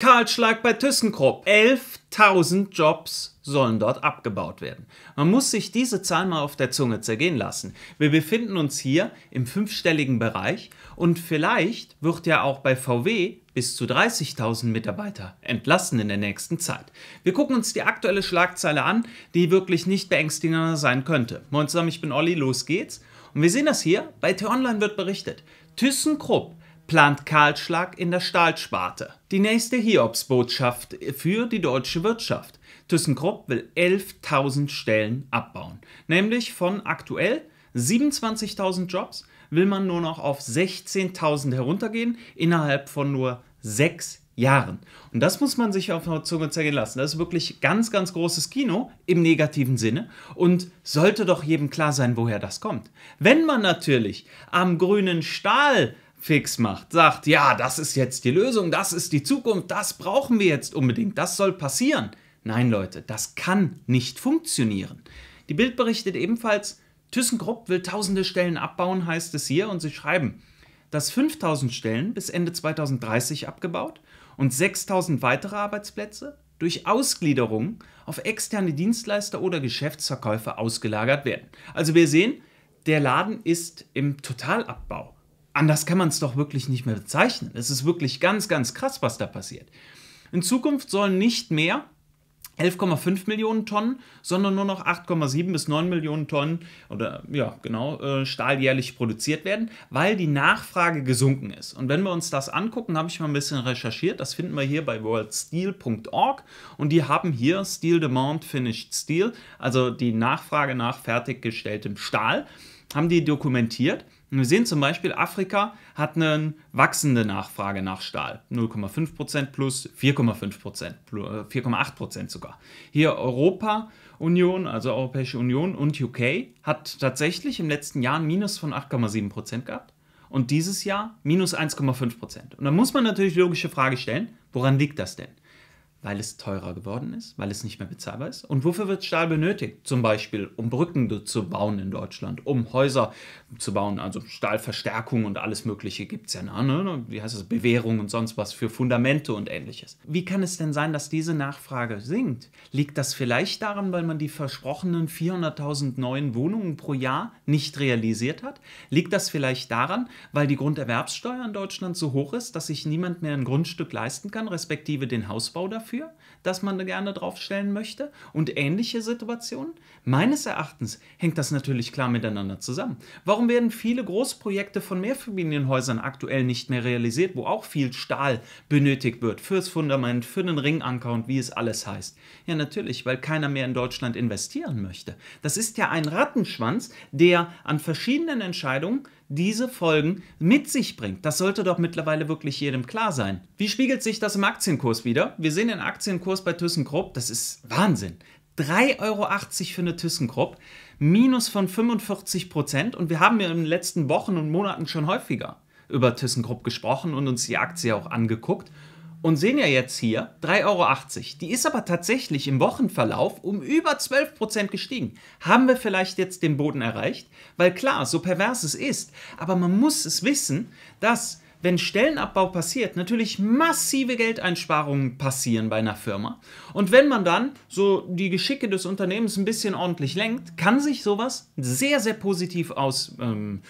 Karl Schlag bei ThyssenKrupp. 11.000 Jobs sollen dort abgebaut werden. Man muss sich diese Zahl mal auf der Zunge zergehen lassen. Wir befinden uns hier im fünfstelligen Bereich und vielleicht wird ja auch bei VW bis zu 30.000 Mitarbeiter entlassen in der nächsten Zeit. Wir gucken uns die aktuelle Schlagzeile an, die wirklich nicht beängstigender sein könnte. Moin zusammen, ich bin Olli, los geht's. Und wir sehen das hier, bei T-Online wird berichtet. ThyssenKrupp plant Kahlschlag in der Stahlsparte. Die nächste Hiobsbotschaft für die deutsche Wirtschaft. ThyssenKrupp will 11.000 Stellen abbauen. Nämlich von aktuell 27.000 Jobs will man nur noch auf 16.000 heruntergehen innerhalb von nur sechs Jahren. Und das muss man sich auf der Zunge zergehen lassen. Das ist wirklich ganz, ganz großes Kino im negativen Sinne und sollte doch jedem klar sein, woher das kommt. Wenn man natürlich am grünen Stahl fix macht, sagt, ja, das ist jetzt die Lösung, das ist die Zukunft, das brauchen wir jetzt unbedingt, das soll passieren. Nein, Leute, das kann nicht funktionieren. Die Bild berichtet ebenfalls, ThyssenKrupp will tausende Stellen abbauen, heißt es hier, und sie schreiben, dass 5000 Stellen bis Ende 2030 abgebaut und 6000 weitere Arbeitsplätze durch Ausgliederung auf externe Dienstleister oder Geschäftsverkäufer ausgelagert werden. Also wir sehen, der Laden ist im Totalabbau. Anders kann man es doch wirklich nicht mehr bezeichnen. Es ist wirklich ganz, ganz krass, was da passiert. In Zukunft sollen nicht mehr 11,5 Millionen Tonnen, sondern nur noch 8,7 bis 9 Millionen Tonnen oder ja, genau, äh, Stahl jährlich produziert werden, weil die Nachfrage gesunken ist. Und wenn wir uns das angucken, habe ich mal ein bisschen recherchiert, das finden wir hier bei worldsteel.org und die haben hier Steel Demand Finished Steel, also die Nachfrage nach fertiggestelltem Stahl, haben die dokumentiert wir sehen zum Beispiel, Afrika hat eine wachsende Nachfrage nach Stahl. 0,5% plus 4,5%, 4,8% äh, sogar. Hier Europa Union, also Europäische Union und UK hat tatsächlich im letzten Jahr ein Minus von 8,7% gehabt und dieses Jahr minus 1,5%. Und da muss man natürlich die logische Frage stellen, woran liegt das denn? Weil es teurer geworden ist, weil es nicht mehr bezahlbar ist? Und wofür wird Stahl benötigt? Zum Beispiel, um Brücken zu bauen in Deutschland, um Häuser zu bauen, also Stahlverstärkung und alles Mögliche gibt es ja, ne? wie heißt es, Bewährung und sonst was für Fundamente und ähnliches. Wie kann es denn sein, dass diese Nachfrage sinkt? Liegt das vielleicht daran, weil man die versprochenen 400.000 neuen Wohnungen pro Jahr nicht realisiert hat? Liegt das vielleicht daran, weil die Grunderwerbssteuer in Deutschland so hoch ist, dass sich niemand mehr ein Grundstück leisten kann, respektive den Hausbau dafür? Dafür, dass man gerne draufstellen möchte und ähnliche Situationen? Meines Erachtens hängt das natürlich klar miteinander zusammen. Warum werden viele Großprojekte von Mehrfamilienhäusern aktuell nicht mehr realisiert, wo auch viel Stahl benötigt wird fürs Fundament, für den Ringanker und wie es alles heißt? Ja, natürlich, weil keiner mehr in Deutschland investieren möchte. Das ist ja ein Rattenschwanz, der an verschiedenen Entscheidungen diese Folgen mit sich bringt. Das sollte doch mittlerweile wirklich jedem klar sein. Wie spiegelt sich das im Aktienkurs wieder? Wir sehen den Aktienkurs bei ThyssenKrupp, das ist Wahnsinn. 3,80 Euro für eine ThyssenKrupp, minus von 45 Prozent. Und wir haben ja in den letzten Wochen und Monaten schon häufiger über ThyssenKrupp gesprochen und uns die Aktie auch angeguckt und sehen ja jetzt hier 3,80 Euro. Die ist aber tatsächlich im Wochenverlauf um über 12% gestiegen. Haben wir vielleicht jetzt den Boden erreicht? Weil klar, so pervers es ist, aber man muss es wissen, dass wenn Stellenabbau passiert, natürlich massive Geldeinsparungen passieren bei einer Firma. Und wenn man dann so die Geschicke des Unternehmens ein bisschen ordentlich lenkt, kann sich sowas sehr, sehr positiv aus. Ähm,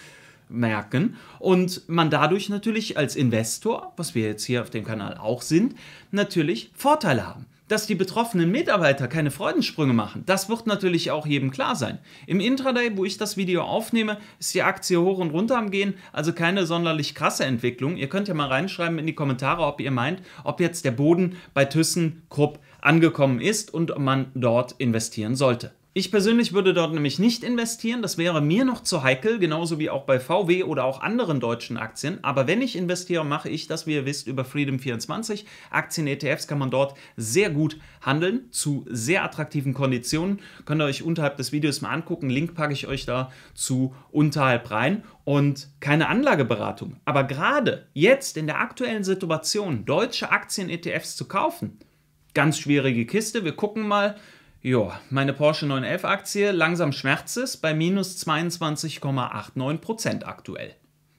merken und man dadurch natürlich als Investor, was wir jetzt hier auf dem Kanal auch sind, natürlich Vorteile haben. Dass die betroffenen Mitarbeiter keine Freudensprünge machen, das wird natürlich auch jedem klar sein. Im Intraday, wo ich das Video aufnehme, ist die Aktie hoch und runter am Gehen, also keine sonderlich krasse Entwicklung. Ihr könnt ja mal reinschreiben in die Kommentare, ob ihr meint, ob jetzt der Boden bei ThyssenKrupp angekommen ist und man dort investieren sollte. Ich persönlich würde dort nämlich nicht investieren, das wäre mir noch zu heikel, genauso wie auch bei VW oder auch anderen deutschen Aktien. Aber wenn ich investiere, mache ich das, wie ihr wisst, über Freedom24. Aktien-ETFs kann man dort sehr gut handeln, zu sehr attraktiven Konditionen. Könnt ihr euch unterhalb des Videos mal angucken. Link packe ich euch da zu unterhalb rein. Und keine Anlageberatung. Aber gerade jetzt in der aktuellen Situation, deutsche Aktien-ETFs zu kaufen, ganz schwierige Kiste. Wir gucken mal, ja, meine Porsche 911 Aktie, langsam schmerzt es bei minus 22,89% aktuell.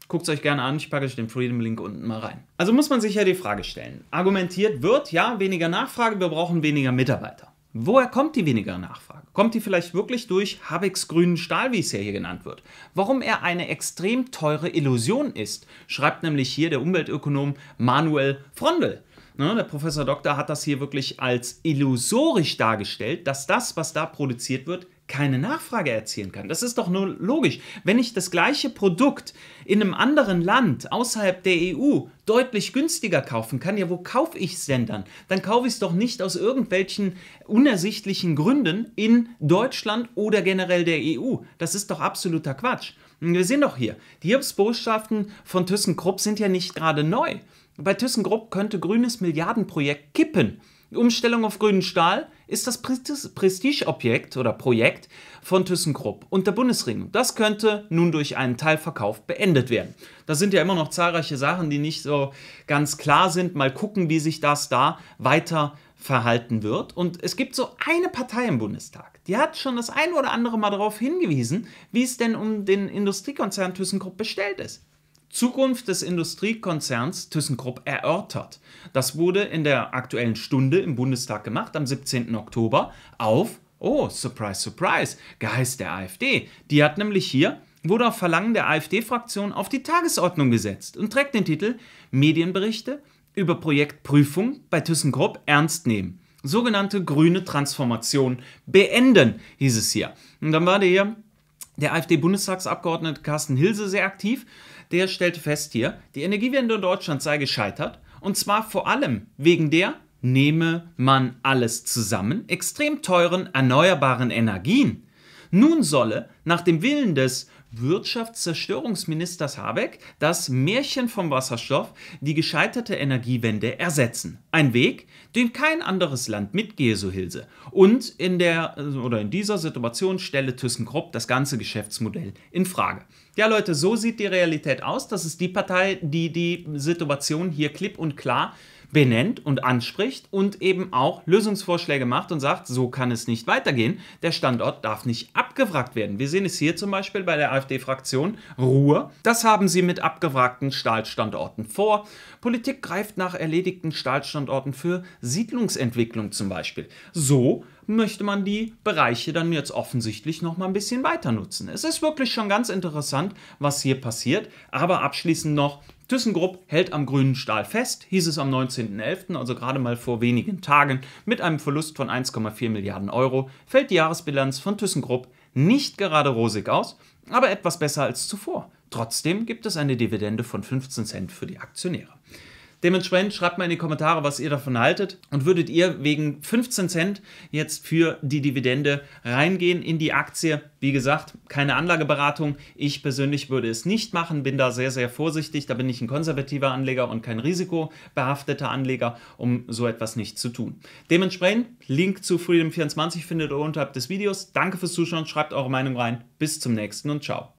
Guckt es euch gerne an, ich packe euch den Freedom-Link unten mal rein. Also muss man sich ja die Frage stellen. Argumentiert wird, ja, weniger Nachfrage, wir brauchen weniger Mitarbeiter. Woher kommt die weniger Nachfrage? Kommt die vielleicht wirklich durch Habecks grünen Stahl, wie es ja hier genannt wird? Warum er eine extrem teure Illusion ist, schreibt nämlich hier der Umweltökonom Manuel Frondel. Ne, der Professor Doktor hat das hier wirklich als illusorisch dargestellt, dass das, was da produziert wird, keine Nachfrage erzielen kann. Das ist doch nur logisch. Wenn ich das gleiche Produkt in einem anderen Land außerhalb der EU deutlich günstiger kaufen kann, ja, wo kaufe ich es denn dann? Dann kaufe ich es doch nicht aus irgendwelchen unersichtlichen Gründen in Deutschland oder generell der EU. Das ist doch absoluter Quatsch. Wir sehen doch hier, die Hilfsbotschaften von ThyssenKrupp sind ja nicht gerade neu. Bei ThyssenKrupp könnte grünes Milliardenprojekt kippen. Umstellung auf grünen Stahl ist das Prestigeobjekt oder Projekt von ThyssenKrupp und der Bundesregierung. Das könnte nun durch einen Teilverkauf beendet werden. Da sind ja immer noch zahlreiche Sachen, die nicht so ganz klar sind. Mal gucken, wie sich das da weiter verhalten wird. Und es gibt so eine Partei im Bundestag, die hat schon das ein oder andere Mal darauf hingewiesen, wie es denn um den Industriekonzern ThyssenKrupp bestellt ist. Zukunft des Industriekonzerns ThyssenKrupp erörtert. Das wurde in der aktuellen Stunde im Bundestag gemacht, am 17. Oktober, auf, oh, surprise, surprise, Geheiß der AfD. Die hat nämlich hier, wurde auf Verlangen der AfD-Fraktion auf die Tagesordnung gesetzt und trägt den Titel Medienberichte über Projektprüfung bei ThyssenKrupp ernst nehmen. Sogenannte grüne Transformation beenden, hieß es hier. Und dann war der der AfD-Bundestagsabgeordnete Carsten Hilse sehr aktiv. Der stellte fest hier, die Energiewende in Deutschland sei gescheitert. Und zwar vor allem wegen der, nehme man alles zusammen, extrem teuren erneuerbaren Energien. Nun solle nach dem Willen des Wirtschaftszerstörungsministers Habeck das Märchen vom Wasserstoff die gescheiterte Energiewende ersetzen. Ein Weg, den kein anderes Land mitgehe, so Hilse. Und in der oder in dieser Situation stelle ThyssenKrupp das ganze Geschäftsmodell in Frage. Ja, Leute, so sieht die Realität aus. Das ist die Partei, die die Situation hier klipp und klar benennt und anspricht und eben auch Lösungsvorschläge macht und sagt, so kann es nicht weitergehen. Der Standort darf nicht abgewrackt werden. Wir sehen es hier zum Beispiel bei der AfD-Fraktion Ruhr. Das haben sie mit abgewrackten Stahlstandorten vor. Politik greift nach erledigten Stahlstandorten für Siedlungsentwicklung zum Beispiel. So möchte man die Bereiche dann jetzt offensichtlich noch mal ein bisschen weiter nutzen. Es ist wirklich schon ganz interessant, was hier passiert. Aber abschließend noch, ThyssenKrupp hält am grünen Stahl fest, hieß es am 19.11., also gerade mal vor wenigen Tagen, mit einem Verlust von 1,4 Milliarden Euro fällt die Jahresbilanz von ThyssenKrupp nicht gerade rosig aus, aber etwas besser als zuvor. Trotzdem gibt es eine Dividende von 15 Cent für die Aktionäre. Dementsprechend schreibt mal in die Kommentare, was ihr davon haltet. Und würdet ihr wegen 15 Cent jetzt für die Dividende reingehen in die Aktie? Wie gesagt, keine Anlageberatung. Ich persönlich würde es nicht machen, bin da sehr, sehr vorsichtig. Da bin ich ein konservativer Anleger und kein risikobehafteter Anleger, um so etwas nicht zu tun. Dementsprechend, Link zu Freedom24 findet ihr unterhalb des Videos. Danke fürs Zuschauen, schreibt eure Meinung rein. Bis zum nächsten und ciao.